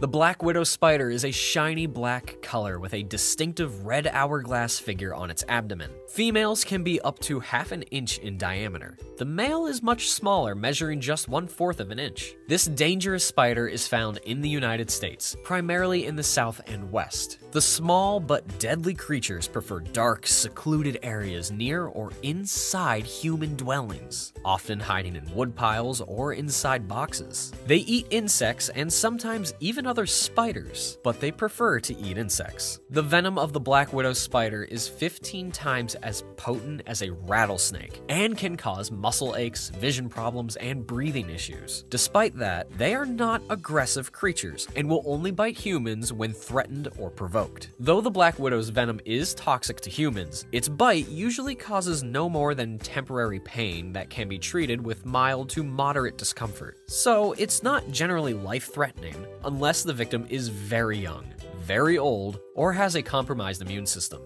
The black widow spider is a shiny black color with a distinctive red hourglass figure on its abdomen. Females can be up to half an inch in diameter. The male is much smaller, measuring just one fourth of an inch. This dangerous spider is found in the United States, primarily in the south and west. The small but deadly creatures prefer dark, secluded areas near or inside human dwellings, often hiding in woodpiles or inside boxes. They eat insects and sometimes even other spiders, but they prefer to eat insects. The venom of the black widow spider is 15 times as potent as a rattlesnake and can cause muscle aches, vision problems, and breathing issues. Despite that, they are not aggressive creatures and will only bite humans when threatened or provoked. Though the black widow's venom is toxic to humans, its bite usually causes no more than temporary pain that can be treated with mild to moderate discomfort. So it's not generally life-threatening unless the victim is very young, very old, or has a compromised immune system.